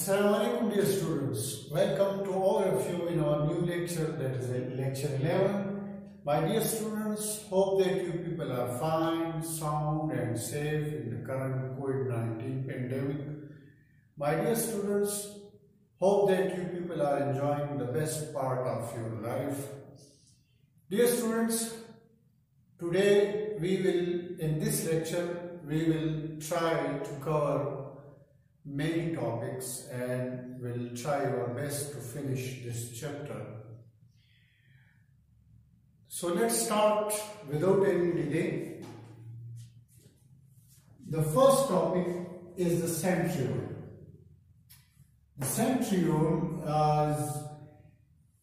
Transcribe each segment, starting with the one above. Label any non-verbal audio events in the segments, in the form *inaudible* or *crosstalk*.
Assalamu alaikum dear students. Welcome to all of you in our new lecture that is lecture 11. My dear students, hope that you people are fine, sound and safe in the current COVID-19 pandemic. My dear students, hope that you people are enjoying the best part of your life. Dear students, today we will, in this lecture, we will try to cover many topics and we'll try our best to finish this chapter. So let's start without any delay. The first topic is the centriole. The centriole is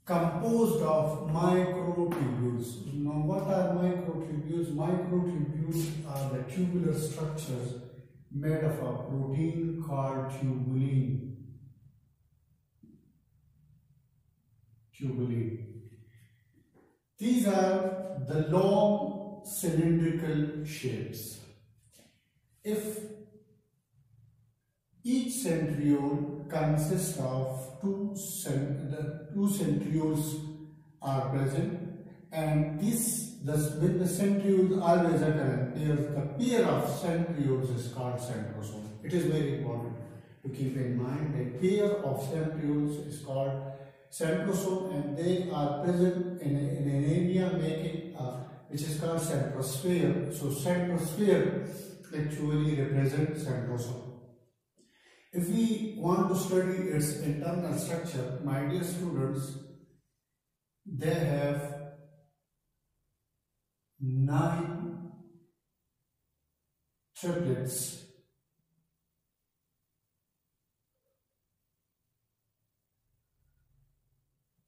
composed of microtubules. Now what are microtubules? Microtubules are the tubular structures made of a protein called tubulin. Tubulin. These are the long cylindrical shapes. If each centriole consists of two, the two centrioles are present and this the, when the centrioles always occur, the pair of centrioles is called centrosome. It is very important to keep in mind that pair of centrioles is called centrosome and they are present in, a, in an area making which is called centrosphere. So centrosphere actually represents centrosome. If we want to study its internal structure, my dear students, they have nine triplets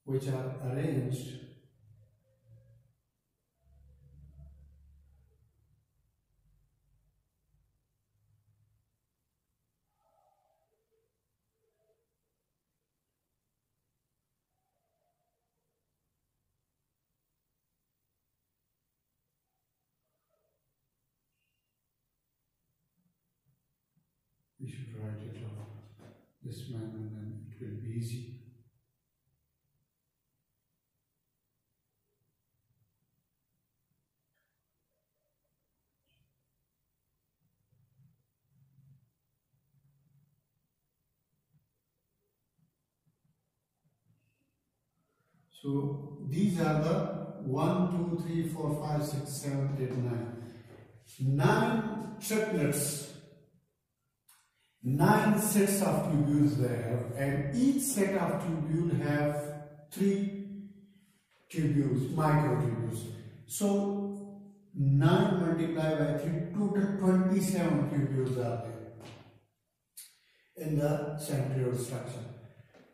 which are arranged write it off this man and then it will be easy. So these are the 1, 2, 3, 4, 5, 6, 7, 8, 9. Nine triplets nine sets of tubules there and each set of tubule have three tubules, microtubules. So 9 multiplied by 3, total 27 tubules are there in the centriole structure.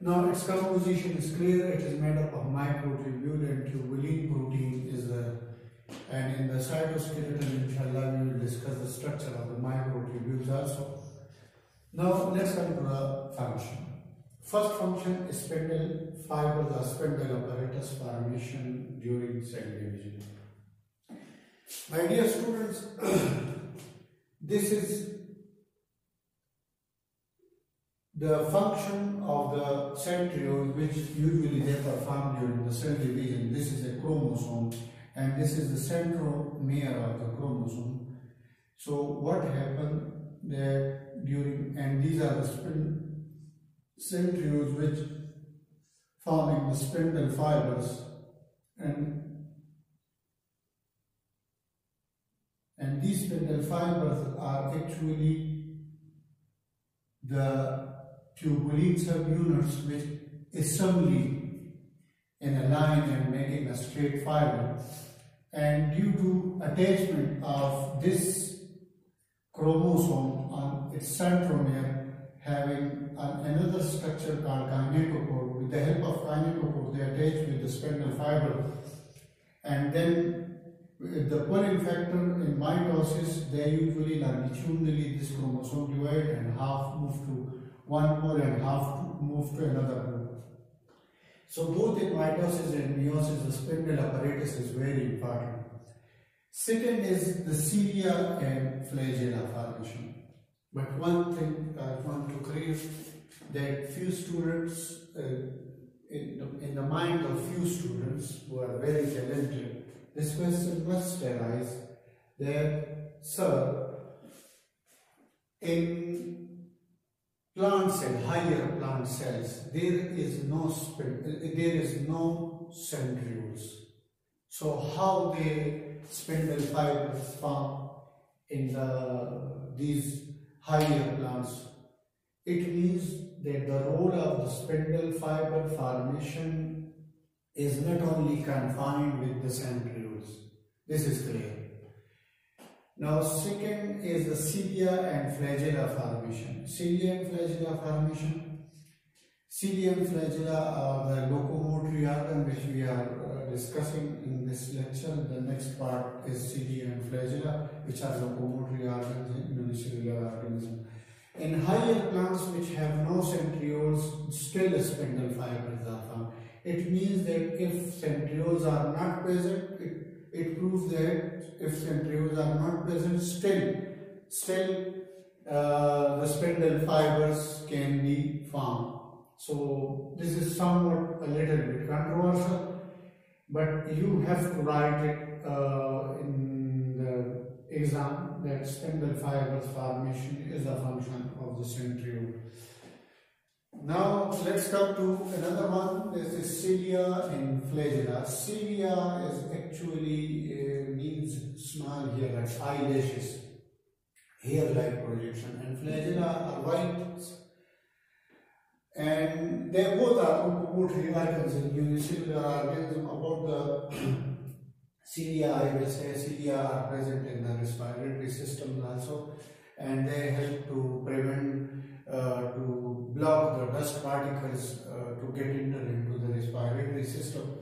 Now its composition is clear, it is made up of microtubule and tubulin protein is the and in the cytoskeleton inshallah we will discuss the structure of the microtubules also. Now let's come to the function. First function is spindle fiber, the spindle apparatus formation during cell division. My dear students, *clears throat* this is the function of the centriole which usually they perform during the cell division. This is a chromosome and this is the centromere of the chromosome. So what happened that during and these are the spin, centrioles which forming the spindle fibers and and these spindle fibers are actually the tubulin subunits which assembly in a line and making a straight fiber. And due to attachment of this chromosome on its centromere having an, another structure called kinetochore. With the help of kinetochore, they attach with the spindle fiber. And then uh, the pulling factor in mitosis, they usually longitudinally this chromosome divide and half move to one pole and half move to another pole. So both in mitosis and meiosis, the spindle apparatus is very important. Second is the cilia and flagella formation. But one thing I want to clear that few students, uh, in, the, in the mind of few students who are very talented, this question must arise that, sir, in plant cell, higher plant cells, there is no there is no centrioles. So how the spindle fibers form in the these higher plants? It means that the role of the spindle fiber formation is not only confined with the centrioles. This is clear. Now second is the cilia and flagella formation. Cilia and flagella formation. Cilia and flagella are the locomotory organ which we are uh, discussing in this lecture. Part is cilia and flagella which are locomotory organs in unicellular organism. In higher plants which have no centrioles, still spindle fibers are found. It means that if centrioles are not present, it, it proves that if centrioles are not present, still, still uh, the spindle fibers can be formed. So this is somewhat a little bit controversial, but you have to write it uh, in the exam that spindle fibers formation is a function of the centriole. Now let's come to another one. This is cilia and flagella. Cilia is actually uh, means small hair like eyelashes, hair-like projection, and flagella are white. And they both are locomotory organs in unicellular organism about the cilia, I will say, cilia are present in the respiratory system also and they help to prevent, uh, to block the dust particles uh, to get into the respiratory system.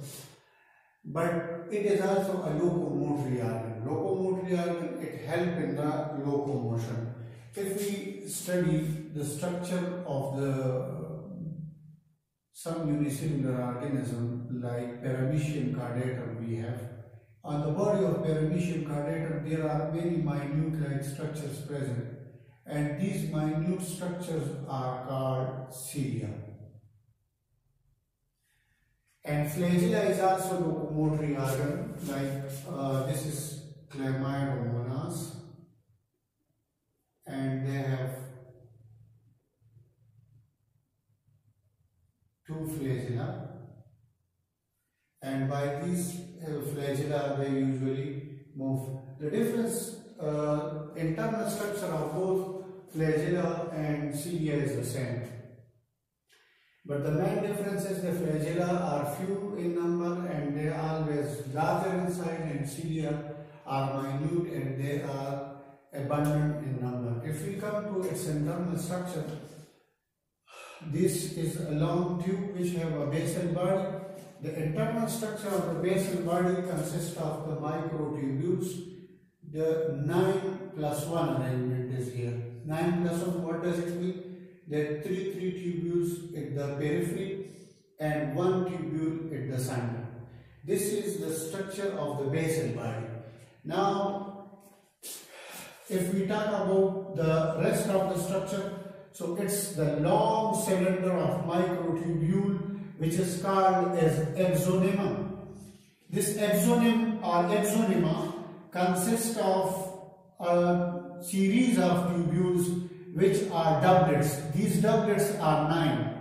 But it is also a locomotory organ. Locomotory organ, it helps in the locomotion. If we study the structure of the some unicellular organism like paramecium caudatum we have on the body of paramecium caudatum, there are many minute-like structures present, and these minute structures are called cilia. And flagella is also locomotory organ, like uh, this is chlamydomonas, and they have two flagella and by these uh, flagella they usually move. The difference, uh, internal structure of both flagella and cilia is the same. But the main difference is the flagella are few in number and they are always larger in size and cilia are minute and they are abundant in number. If we come to its internal structure, this is a long tube which have a basal body the internal structure of the basal body consists of the microtubules. The 9 plus 1 arrangement is here. 9 plus 1, what does it mean? There are 3 3 tubules at the periphery and 1 tubule at the center. This is the structure of the basal body. Now, if we talk about the rest of the structure, so it's the long cylinder of microtubule which is called as axonema. This axoneme or axonema consists of a series of tubules which are doublets. These doublets are nine.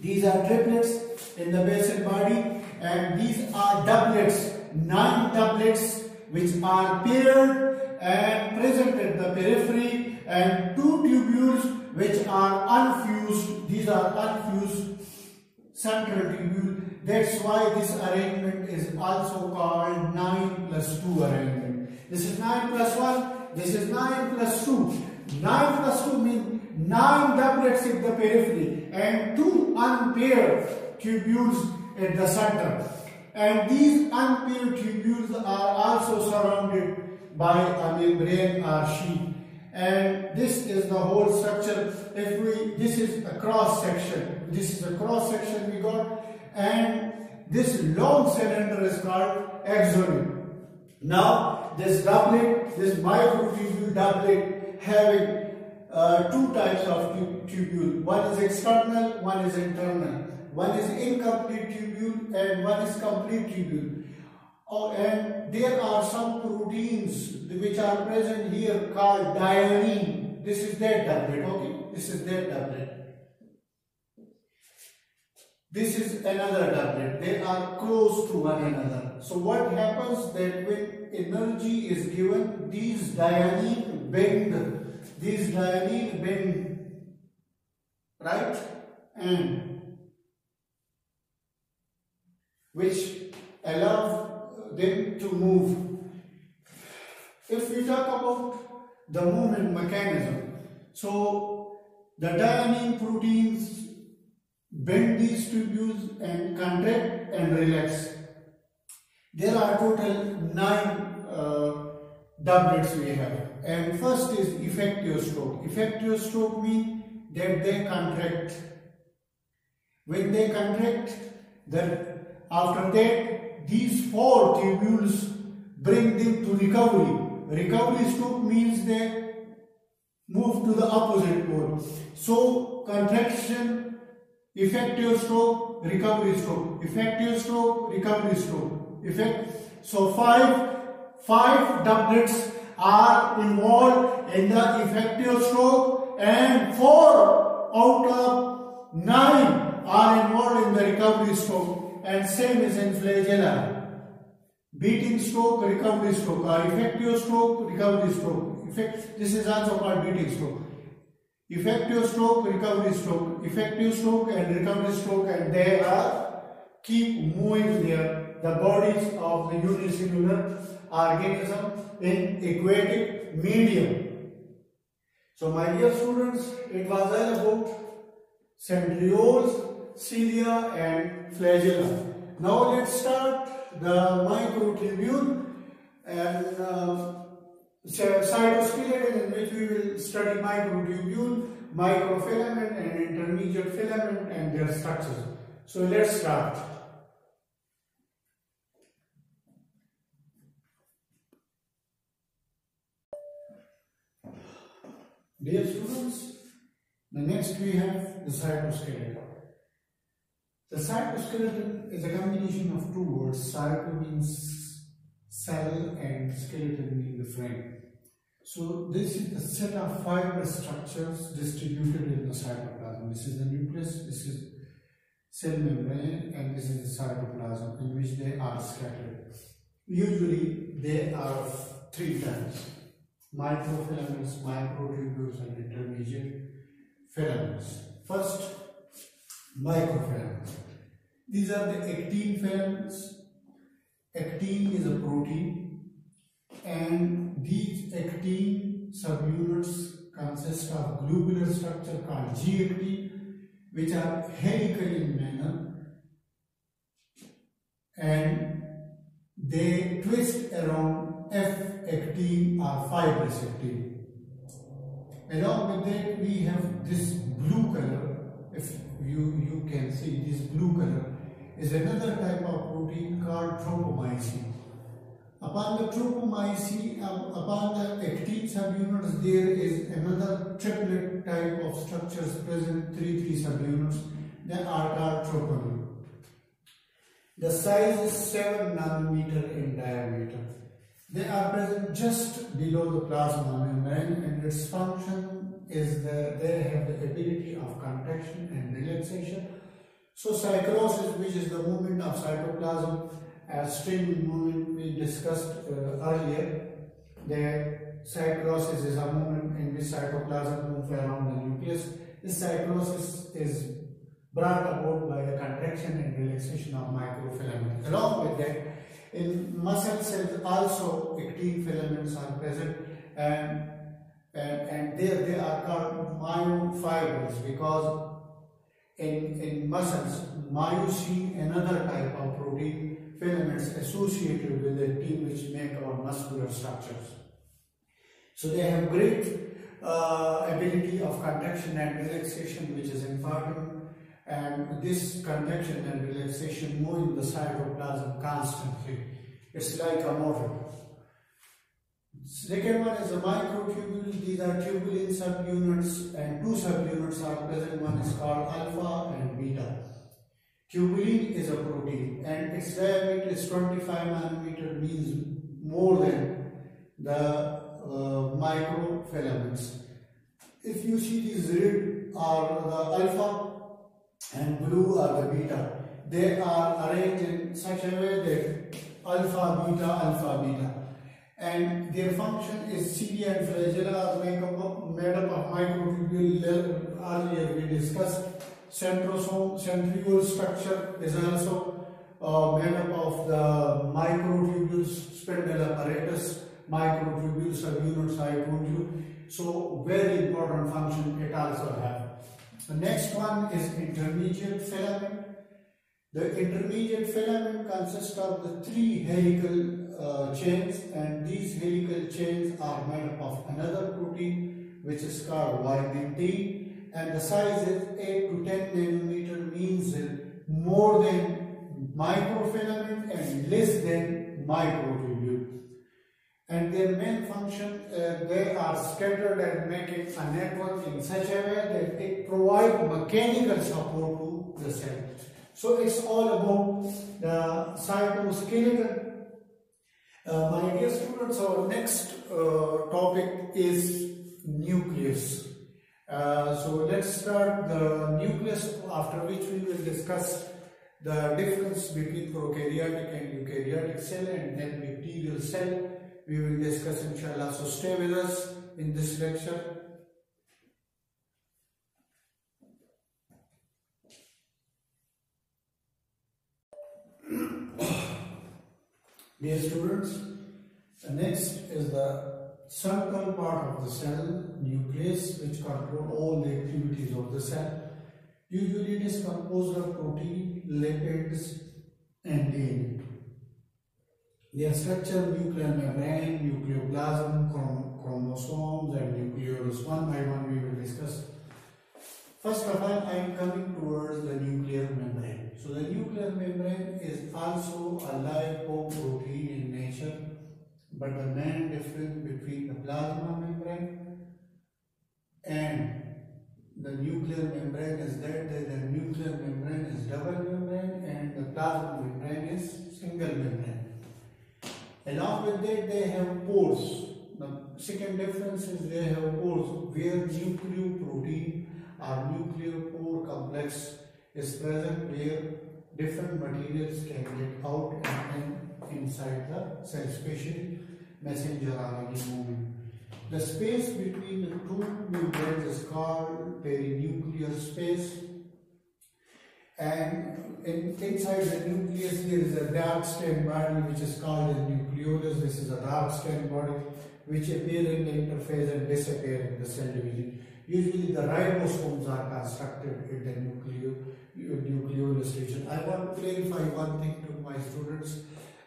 These are triplets in the basal body and these are doublets, nine doublets which are paired and present at the periphery and two tubules which are unfused. These are unfused central tubule. That's why this arrangement is also called 9 plus 2 arrangement. This is 9 plus 1, this is 9 plus 2. 9 plus 2 means 9 doublets at the periphery and 2 unpaired tubules at the center. And these unpaired tubules are also surrounded by a membrane or sheath and this is the whole structure if we this is a cross section this is a cross section we got and this long cylinder is called axoneme now this doublet this microtubule doublet having uh, two types of tubule. One is external, one is internal. One is incomplete tubule and one is complete tubule. Oh, and there are some proteins which are present here called dynein. This is their doublet, okay? This is their doublet. This is another doublet. They are close to one another. So what happens that when energy is given, these dynein bend. These dynein bend. Right? And which allow them to move. If we talk about the movement mechanism, so the dynein proteins bend these tubules and contract and relax. There are total nine uh, doublets we have. And first is effective stroke. Effective stroke means that they contract. When they contract, then after that these four tubules bring them to recovery. Recovery stroke means they move to the opposite pole. So contraction effective stroke, recovery stroke, effective stroke, recovery stroke, effect. So five, five doublets are involved in the effective stroke and four out of nine are involved in the recovery stroke and same is in flagella. Beating stroke, recovery stroke, or effective stroke, recovery stroke. Effect, this is also called beating stroke effective stroke, recovery stroke, effective stroke and recovery stroke and they are keep moving their the bodies of the unicellular organism in aquatic medium. So my dear students, it was all about centrioles, cilia and flagella. Now let's start the microtubule and uh, cytoskeleton in which we will study microtubule, microfilament and intermediate filament and their structures. So let's start. Dear students, the next we have the cytoskeleton. The cytoskeleton is a combination of two words. Cyto means cell and skeleton in the frame. So this is a set of fiber structures distributed in the cytoplasm. This is the nucleus, this is cell membrane and this is the cytoplasm in which they are scattered. Usually they are three types. Microfilaments, microtubules and intermediate filaments. First, microfilaments. These are the actin filaments Actin is a protein and these actin subunits consist of globular structure called G-actin which are helical in manner and they twist around F-actin or fibrous actin. Along with that we have this blue color if you, you can see this blue color is another type of protein called tropomyosin. Upon the tropomyosin, uh, upon the actin subunits, there is another triplet type of structures present, 3-3 subunits that are called troponin. The size is 7 nanometer in diameter. They are present just below the plasma membrane and its function is that they have the ability of contraction and relaxation so cyclosis, which is the movement of cytoplasm as streaming movement we discussed uh, earlier, that cyclosis is a movement in which cytoplasm moves around the nucleus. This cyclosis is brought about by the contraction and relaxation of microfilament. Along with that, in muscle cells also actin filaments are present and, and, and there they are called myofibrils because in, in muscles, myosin, another type of protein filaments associated with the actin which make our muscular structures. So they have great uh, ability of contraction and relaxation which is important and this contraction and relaxation move in the cytoplasm constantly. It's like a motor. Second one is the microtubules. These are tubulin subunits and two subunits are present. One is called alpha and beta. Tubulin is a protein and its diameter is 25 nanometer means more than the uh, microfilaments. If you see these red are the alpha and blue are the beta. They are arranged in such a way that alpha, beta, alpha, beta and their function is cilia and flagella are made up, of microtubule earlier we discussed centrosome centriole structure is also uh, made up of the microtubules spindle apparatus microtubules subunits I told you. So very important function it also have. The next one is intermediate filament. The intermediate filament consists of the three helical uh, chains and these helical chains are made up of another protein which is called vimentin and the size is 8 to 10 nanometer means more than microfilament and less than microtubule. And their main function, uh, they are scattered and making a network in such a way that it provides mechanical support to the cell. So it's all about the cytoskeleton uh, my dear students, our next uh, topic is nucleus. Uh, so let's start the nucleus after which we will discuss the difference between prokaryotic and eukaryotic cell and then bacterial cell. We will discuss inshallah. So stay with us in this lecture. Dear students, the next is the central part of the cell, nucleus, which control all the activities of the cell. Usually it is composed of protein, lipids, and DNA. Their structure, nuclear membrane, nucleoplasm, chrom chromosomes, and nucleolus. One by one we will discuss. First of all, I am coming towards the nuclear membrane. So the nuclear membrane is also a lipoprotein in nature, but the main difference between the plasma membrane and the nuclear membrane is that the nuclear membrane is double membrane and the plasma membrane is single membrane. Along with that, they have pores. The second difference is they have pores where nucleoprotein or nucleopore complex is present where different materials can get out and inside the cell, especially messenger RNA movement. The space between the two membranes is called perinuclear space and in, inside the nucleus there is a dark stained body which is called the nucleolus. This is a dark stained body which appear in the interphase and disappear in the cell division. Usually the ribosomes are constructed in the nucleo, nucleolus region. I want to clarify one thing to my students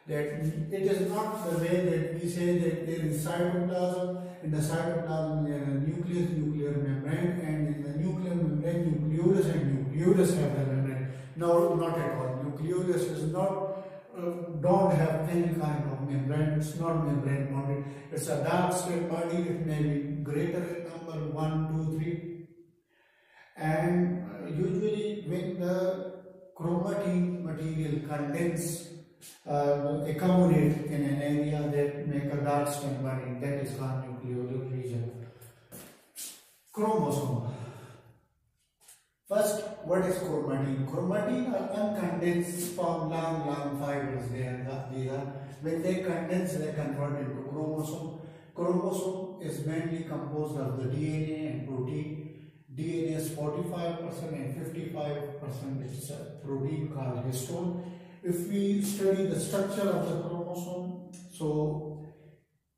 that it is not the way that we say that there is cytoplasm, in the cytoplasm there is nucleus, nuclear membrane and in the nuclear membrane nucleolus and nucleolus have the membrane. No, not at all. Nucleolus is not uh, don't have any kind of membrane, it's not membrane bonded. It's a dark state body, it may be greater in number 1, 2, 3. And uh, usually when the chromatin material condense, uh, accumulate in an area that make a dark stain body, that is called nucleolar region. Chromosome. First, what is chromatin? Chromatin are uncondensed from long, long fibers. They are, these are, when they condense, they convert into chromosome. Chromosome is mainly composed of the DNA and protein. DNA is 45% and 55% is protein called histone. If we study the structure of the chromosome, so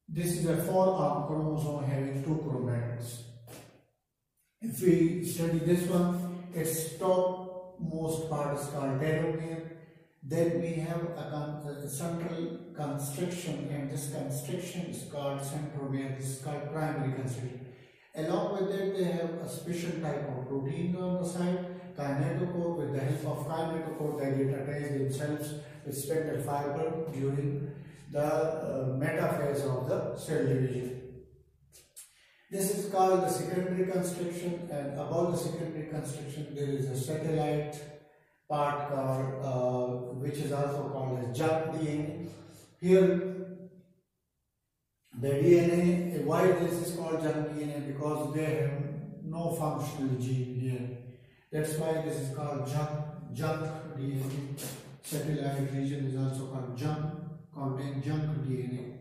this is a four-arm chromosome having two chromatids. If we study this one, its topmost part is called telomere. Then we have a, a, central constriction and this constriction is called centromere. This is called primary constriction. Along with that, they have a special type of protein on the side, kinetochore. With the help of kinetochore, they get themselves with spindle fiber during the uh, metaphase of the cell division. This is called the secondary constriction and above the secondary constriction there is a satellite part called uh, which is also called as junk DNA. Here the DNA, why this is called junk DNA? Because they have no functional gene here. That's why this is called junk, junk DNA. Satellite region is also called junk, contain junk DNA.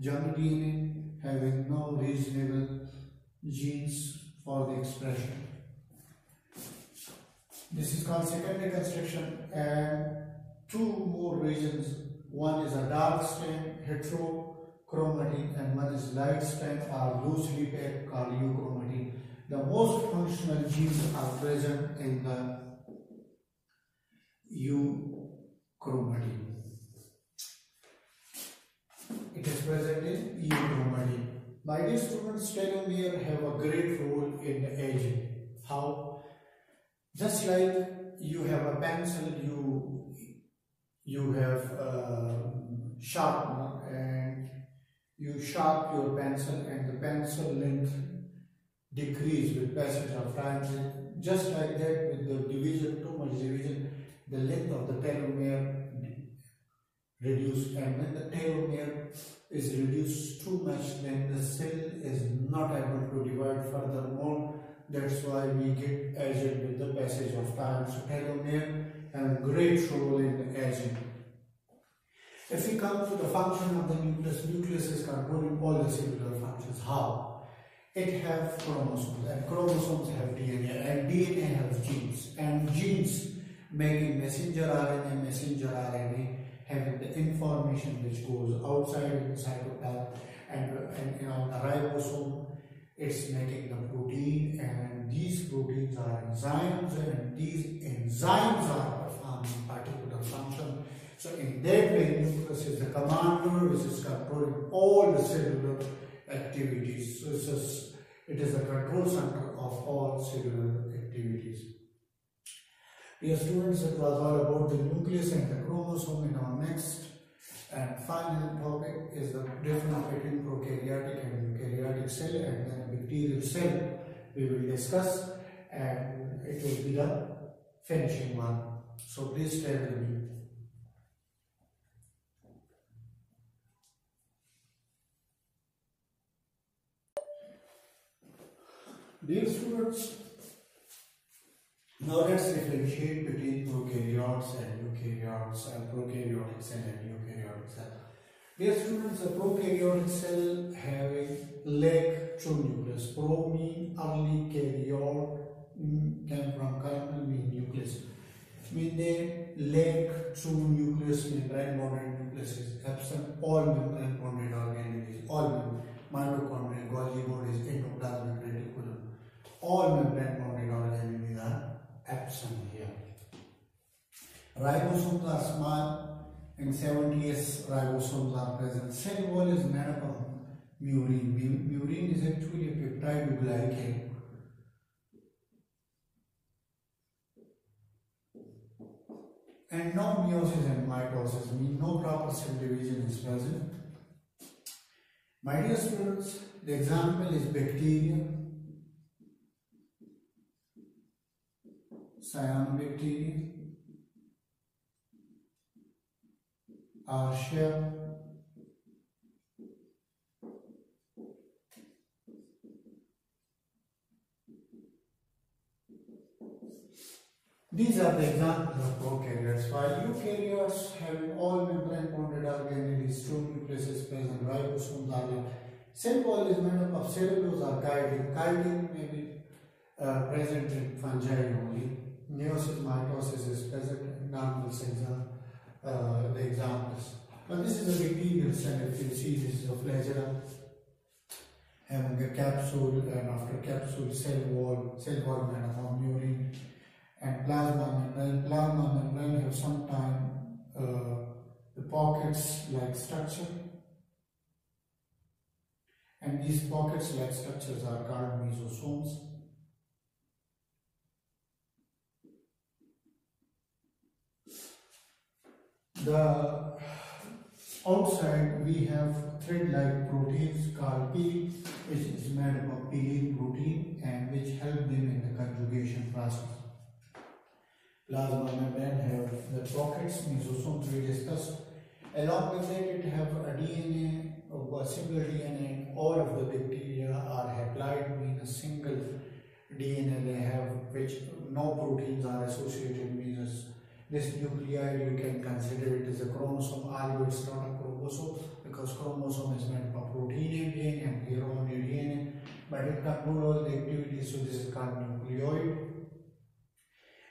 Junk DNA having no reasonable genes for the expression. This is called secondary construction and two more regions. One is a dark stain, hetero chromatin and one is light stain or loosely packed called euchromatin. The most functional genes are present in the euchromatin. It is present in euchromatin. My students, telomere have a great role in aging. How? Just like you have a pencil, you you have a sharpener and you sharp your pencil and the pencil length decrease with passage of time. Just like that with the division, too much division, the length of the telomere reduce. And when the telomere is reduced too much then the cell is not able to divide furthermore. That's why we get aged with the passage of time. So telomere have great role in aging if we come to the function of the nucleus, nucleus is controlling all the cellular functions. How? It has chromosomes and chromosomes have DNA and DNA has genes and genes making messenger RNA, messenger RNA having the information which goes outside in the cytoplasm and, and you know, the ribosome it's making the protein and these proteins are enzymes and these enzymes are performing particular so in that way, nucleus is the commander which is controlling all the cellular activities. So it's just, it is the control center of all cellular activities. Dear students, it was all about the nucleus and the chromosome in our next and final topic is the difference between prokaryotic and eukaryotic cell and then bacterial cell we will discuss and it will be the finishing one. So please stay with me. Dear students, now let's differentiate between prokaryotes and eukaryotes and prokaryotic cell and eukaryotic cell. Dear students, a prokaryotic cell having leg true nucleus. Pro mean early karyot mm, came from kernel mean nucleus. Mean the leg true nucleus membrane bonded nucleus is absent. All membrane bonded organelles, all mitochondria, Golgi bodies, endoplasmic all membrane bounded organelles are absent here. Ribosomes are small and 70s ribosomes are present. Cell wall is made up of murein. Murein is actually a peptide glycan. And no meiosis and mitosis mean no proper cell division is present. My dear students, the example is bacteria cyanobacteria, Archaea, These are the examples of prokaryotes. While eukaryotes having all membrane bonded organelles, two nucleus present, ribosomes are left. Cell wall is made up of cellulose or chitin. Chitin may be uh, present in fungi only meiosis, mitosis is present in normal cells are uh, the examples. But this is a bacterial cell, if you see this is a flagella having a capsule and after capsule cell wall, cell wall made of murein and plasma membrane. Plasma membrane have sometimes uh, the pockets like structure and these pockets like structures are called mesosomes. The outside we have thread-like proteins called pili, which is made up of pili protein and which help them in the conjugation process. Plasma membrane have the pockets, mesosomes we discussed. Along with that, it have a DNA, a single DNA. All of the bacteria are haploid, mean a single DNA they have, which no proteins are associated. Means this nuclei you can consider it as a chromosome, although it's not a chromosome because chromosome is made of protein DNA and here only DNA, but it do all the activities. So this is called nucleoid.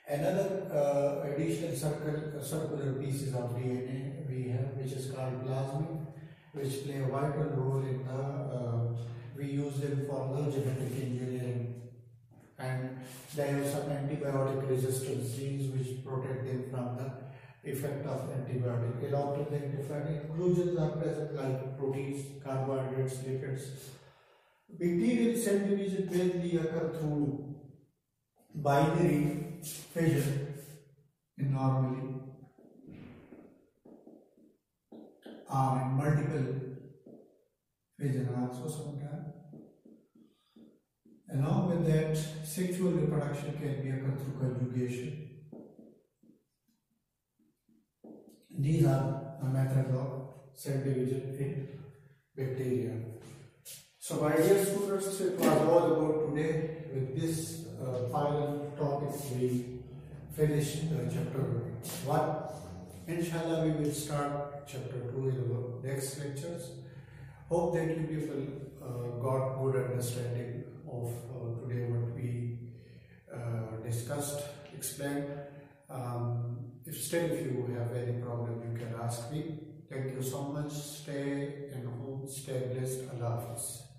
Another uh, additional circle, uh, circular pieces of DNA we have, which is called plasmid, which play a vital role in the. Uh, we use them for the genetic engineering, and they have some antibiotic resistance genes which protect them from the effect of antibiotic. Along with the different inclusions are present like proteins, carbohydrates, lipids. Bacterial cell division mainly occur through binary fission normally and multiple fission also sometimes. Along with that, sexual reproduction can be occurred through conjugation. These are the methods of cell division in bacteria. So my dear students, it was all about today with this uh, final topic we finish uh, chapter 1. Inshallah we will start chapter 2 in our next lectures. Hope that you people uh, got good understanding of uh, today what we uh, discussed, explained. Um, if still if you have any problem you can ask me. Thank you so much. Stay in home, stay blessed. Allah Hafiz.